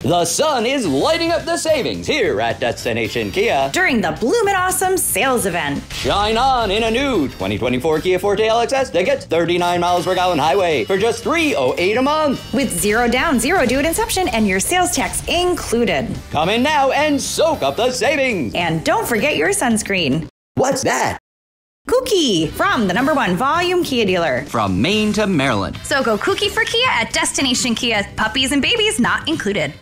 The sun is lighting up the savings here at Destination Kia. During the Bloomin' Awesome sales event. Shine on in a new 2024 Kia Forte LXS that gets 39 miles per gallon highway for just 308 a month. With zero down, zero due at inception, and your sales tax included. Come in now and soak up the savings. And don't forget your sunscreen. What's that? Kooky from the number one volume Kia dealer. From Maine to Maryland. So go kooky for Kia at Destination Kia. Puppies and babies not included.